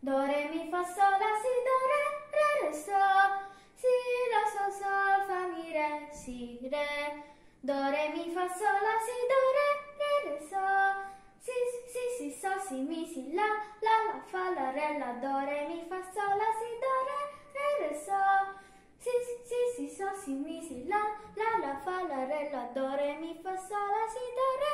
do re mi fa sol la si do re re re sol si la sol sol fa mi re si re. Do re mi fa sol la si do re re re sol si si si sol si mi si la la la fa la re la. Do re mi fa sol la si do re re re sol si si si sol si mi si la la la fa la re la. Do re mi fa sol la si do re